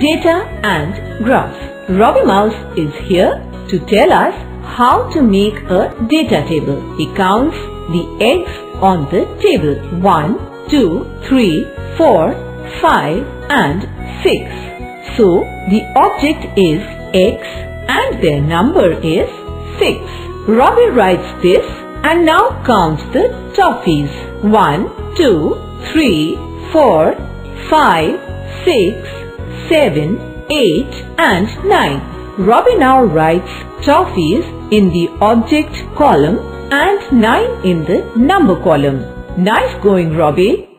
data and graph. Robbie Mouse is here to tell us how to make a data table. He counts the eggs on the table. 1, 2, 3, 4, 5 and 6. So the object is x and their number is 6. Robbie writes this and now counts the toffees. 1, 2, 3, 4, 5, 6, 7, 8 and 9. Robbie now writes toffees in the object column and 9 in the number column. Nice going Robbie.